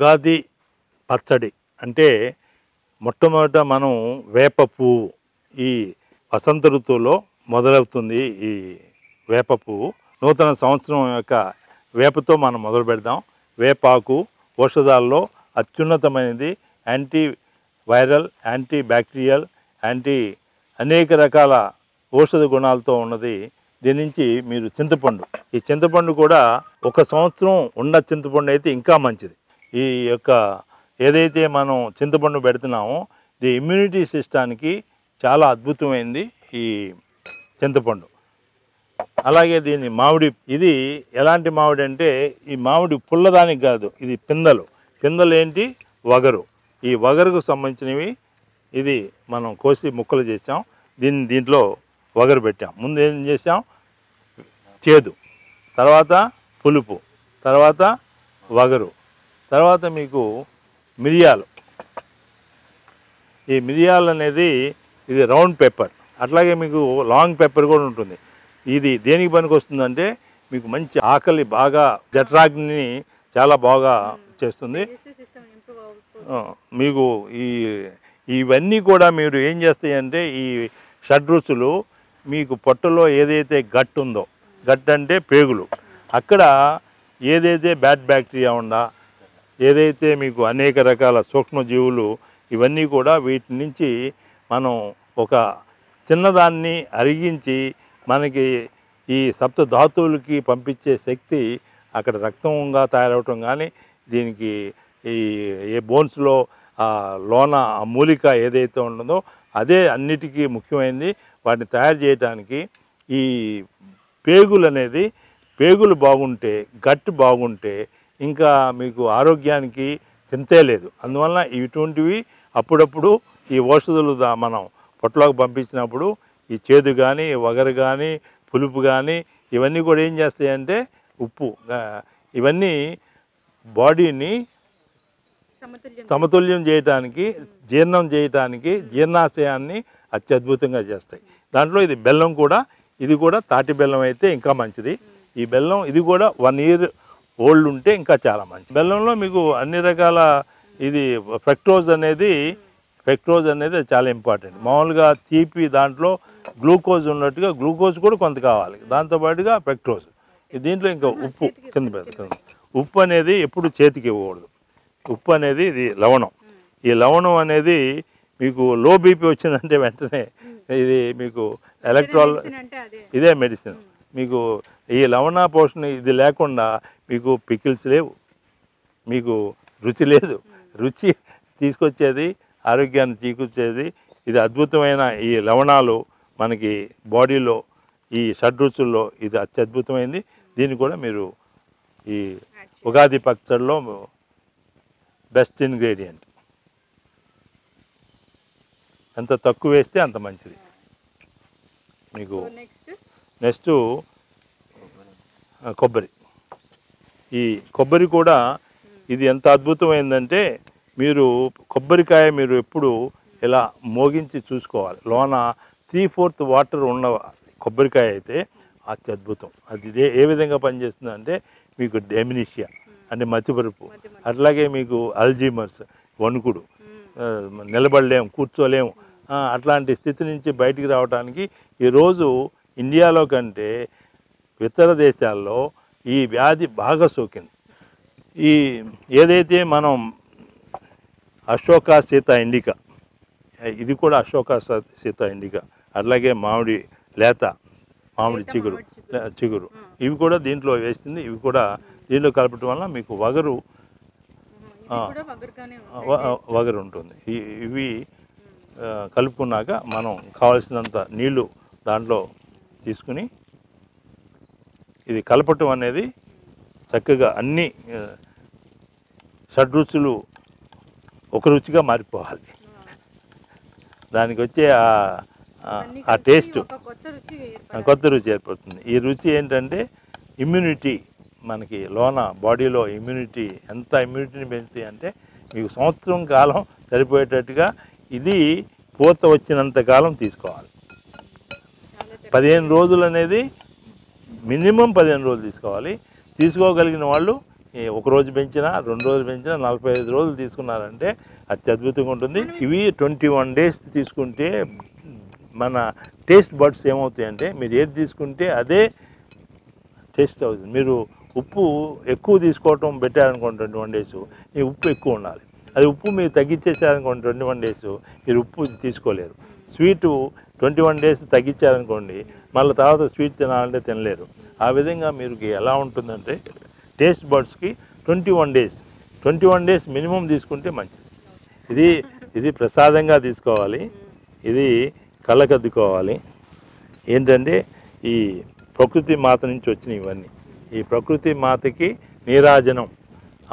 ఉగాది పచ్చడి అంటే మొట్టమొదట మనం వేప పువ్వు ఈ వసంత ఋతువులో మొదలవుతుంది ఈ వేప పువ్వు. నూతన సంవత్సరం యొక్క వేపతో మనం మొదలు పెడదాం. వేపాకు ఔషధాల్లో అత్యున్నతమైనది anti viral anti bacterial anti అనేక రకాల ఔషధ గుణాలతో ఉన్నది. దీని నుంచి మీరు చింతపండు. ఈ చింతపండు కూడా ఒక సంవత్సరం ఉన్న చింతపండు అయితే ఇంకా మంచిది. ఈ యొక్క ఏదైతే మనం చింతపండు పెడుతున్నామో ఇది ఇమ్యూనిటీ సిస్టానికి చాలా అద్భుతమైంది ఈ చింతపండు. అలాగే దీని మామిడి ఇది ఎలాంటి మామిడి అంటే ఈ మామిడి పుల్లదానికి కాదు ఇది పిందలు. పిందలు ఏంటి? వగరు. ఈ వగరుకు సంబంధించినవి ఇది మనం కోసి ముక్కలు చేసాం దీన్ని దీంట్లో వగరు పెట్టాం. ముందు ఏం చేసాం? చేదు. తర్వాత పులుపు. తర్వాత వగరు. తర్వాత మీకు మిరియాలు. ఈ మిరియాలు అనేది ఇది రౌండ్ పెప్పర్ అట్లాగే మీకు లాంగ్ పెప్పర్ కూడా ఉంటుంది. ఇది దేనికి పనికి వస్తుందంటే మీకు మంచి ఆకలి బాగా జఠరాగ్ని చాలా బాగా చేస్తుంది. మీకు ఈ ఇవన్నీ కూడా మీరు ఏం చేస్తాయంటే ఈ షడ్రుచులు మీకు పొట్టలో ఏదైతే గట్ ఉందో గట్ అంటే పేగులు. అక్కడ ఏదైతే బ్యాడ్ బ్యాక్టీరియా ఉందా ఏదైతే మీకు అనేక రకాల సూక్ష్మజీవులు ఇవన్నీ కూడా వీటి నుంచి మనం ఒక చిన్నదాన్ని అరిగించి మనకి ఈ సప్త ధాతువులకి పంపించే శక్తి అక్కడ రక్తంగా తయారవటం కానీ దీనికి ఈ ఏ బోన్స్లో లోన ఆ మూలిక ఏదైతే ఉంటుందో అదే అన్నిటికీ ముఖ్యమైనది వాటిని తయారు చేయడానికి ఈ పేగులు అనేది పేగులు బాగుంటే గట్ బాగుంటే ఇంకా మీకు ఆరోగ్యానికి చింతే లేదు. అందువల్ల ఇటువంటివి అప్పుడప్పుడు ఈ ఔషధులు మనం పొట్టలోకి పంపించినప్పుడు ఈ చేదు కానీ వగరు కానీ పులుపు కానీ ఇవన్నీ కూడా ఏం చేస్తాయంటే ఉప్పు ఇవన్నీ బాడీని సమతుల్యం చేయటానికి జీర్ణం చేయటానికి జీర్ణాశయాన్ని అత్యద్భుతంగా చేస్తాయి. దాంట్లో ఇది బెల్లం కూడా ఇది కూడా తాటి బెల్లం అయితే ఇంకా మంచిది. ఈ బెల్లం ఇది కూడా వన్ ఇయర్ ఓల్డ్ ఉంటే ఇంకా చాలా మంచిది. బెల్లంలో మీకు అన్ని రకాల ఇది ఫ్రెక్టోజ్ అనేది ఫ్రెక్టోజ్ అనేది చాలా ఇంపార్టెంట్. మామూలుగా తీపి దాంట్లో గ్లూకోజ్ ఉన్నట్టుగా గ్లూకోజ్ కూడా కొంత కావాలి. దాంతోపాటుగా ఫ్రెక్టోజ్. దీంట్లో ఇంకా ఉప్పు కింద ఉప్పు అనేది ఎప్పుడు చేతికి ఇవ్వకూడదు. ఉప్పు అనేది ఇది లవణం. ఈ లవణం అనేది మీకు లో బీపీ వచ్చిందంటే వెంటనే ఇది మీకు ఎలక్ట్రాల్ ఇదే మెడిసిన్. మీకు ఈ లవణ పోషణ ఇది లేకుండా మీకు పికిల్స్ లేవు. మీకు రుచి లేదు. రుచి తీసుకొచ్చేది ఆరోగ్యాన్ని తీసుకొచ్చేది ఇది అద్భుతమైన ఈ లవణాలు మనకి బాడీలో ఈ షడ్రుచుల్లో ఇది అత్యద్భుతమైంది. దీన్ని కూడా మీరు ఈ ఉగాది పచ్చడిలో బెస్ట్ ఇంగ్రీడియంట్. ఎంత తక్కువ వేస్తే అంత మంచిది. మీకు నెక్స్ట్ కొబ్బరి. ఈ కొబ్బరి కూడా ఇది ఎంత అద్భుతమైందంటే మీరు కొబ్బరికాయ మీరు ఎప్పుడు ఇలా మోగించి చూసుకోవాలి. లోన త్రీ ఫోర్త్ వాటర్ ఉన్న కొబ్బరికాయ అయితే అత్యద్భుతం. అది ఇదే ఏ విధంగా పనిచేస్తుందంటే మీకు డెమినిషియా అంటే మతిపరుపు. అట్లాగే మీకు అల్జీమర్స్ వణుకుడు ఆ, నిలబడలేం కూర్చోలేం ఆ, అట్లాంటి స్థితి నుంచి బయటికి రావడానికి ఈరోజు ఇండియాలో కంటే ఇతర దేశాల్లో ఈ వ్యాధి బాగా సోకింది. ఈ ఏదైతే మనం అశోక సీత ఇండిక ఇది కూడా అశోక సీత ఇండిక అట్లాగే మామిడి లేత మామిడి చిగురు చిగురు. ఇవి కూడా దీంట్లో వేసింది ఇవి కూడా దీంట్లో కలపటం వల్ల మీకు వగరు వగరు ఉంటుంది. ఇవి కలుపుకున్నాక మనం కావలసినంత నీళ్ళు దాంట్లో తీసుకుని ఇది కలపటం అనేది చక్కగా అన్ని షడ్రుచులు ఒక రుచిగా మారిపోవాలి. దానికి వచ్చే ఆ- టేస్ట్ కొత్త రుచి ఏర్పడుతుంది. ఈ రుచి ఏంటంటే ఇమ్యూనిటీ మనకి లోన బాడీలో ఇమ్యూనిటీ ఎంత ఇమ్యూనిటీని పెంచుతాయి అంటే మీకు సంవత్సరం కాలం సరిపోయేటట్టుగా ఇది పూత వచ్చినంత కాలం తీసుకోవాలి. పదిహేను రోజులు అనేది మినిమం పదిహేను రోజులు తీసుకోవాలి. తీసుకోగలిగిన వాళ్ళు ఒక రోజు పెంచినా రెండు రోజులు పెంచినా నలభై ఐదు రోజులు తీసుకున్నారంటే అత్యద్భుతంగా ఉంటుంది. ఇవి ట్వంటీ వన్ డేస్ తీసుకుంటే మన టేస్ట్ బడ్స్ ఏమవుతాయంటే మీరు ఏది తీసుకుంటే అదే టేస్ట్ అవుతుంది. మీరు ఉప్పు ఎక్కువ తీసుకోవటం పెట్టారనుకోండి ట్వంటీ వన్ డేస్ ఈ ఉప్పు ఎక్కువ ఉండాలి. అది ఉప్పు మీరు తగ్గించేసారనుకోండి ట్వంటీ వన్ డేస్ మీరు ఉప్పు తీసుకోలేరు. స్వీటు ట్వంటీ వన్ డేస్ తగ్గించారనుకోండి మళ్ళీ తర్వాత స్వీట్ తినాలంటే తినలేరు. ఆ విధంగా మీరు ఎలా ఉంటుందంటే taste బడ్స్కి twenty one days twenty one days minimum తీసుకుంటే మంచిది. ఇది ఇది ప్రసాదంగా తీసుకోవాలి. ఇది కళ్ళకద్దుకోవాలి. ఏంటంటే ఈ ప్రకృతి మాత నుంచి వచ్చిన ఇవన్నీ. ఈ ప్రకృతి మాతకి నీరాజనం.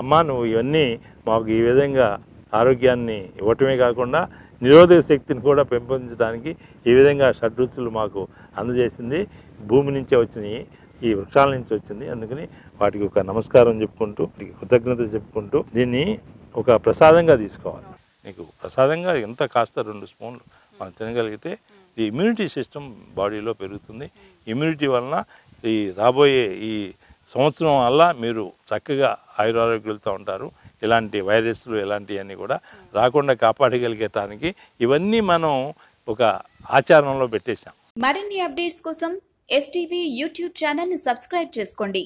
అమ్మ నువ్వు ఇవన్నీ మాకు ఈ విధంగా ఆరోగ్యాన్ని ఇవ్వటమే కాకుండా నిరోధక శక్తిని కూడా పెంపొందించడానికి ఈ విధంగా షడ్రుచులు మాకు అందజేసింది. భూమి నుంచే వచ్చినాయి ఈ వృక్షాల నుంచి వచ్చింది. అందుకని వాటికి ఒక నమస్కారం చెప్పుకుంటూ వాటికి కృతజ్ఞత చెప్పుకుంటూ దీన్ని ఒక ప్రసాదంగా తీసుకోవాలి. నీకు ప్రసాదంగా ఎంత కాస్త రెండు స్పూన్లు మనం తినగలిగితే ఈ ఇమ్యూనిటీ సిస్టమ్ బాడీలో పెరుగుతుంది. ఇమ్యూనిటీ వలన ఈ రాబోయే ఈ సంవత్సరం వల్ల మీరు చక్కగా ఆయురారోగ్యాలతో ఉంటారు. ఇలాంటి వైరస్లు ఇలాంటివన్నీ కూడా రాకుండా కాపాడగలిగటానికి ఇవన్నీ మనం ఒక ఆచారంలో పెట్టేశాం. మరిన్ని అప్డేట్స్ కోసం ఎస్టీవీ యూట్యూబ్ ఛానల్ని సబ్స్క్రైబ్ చేసుకోండి.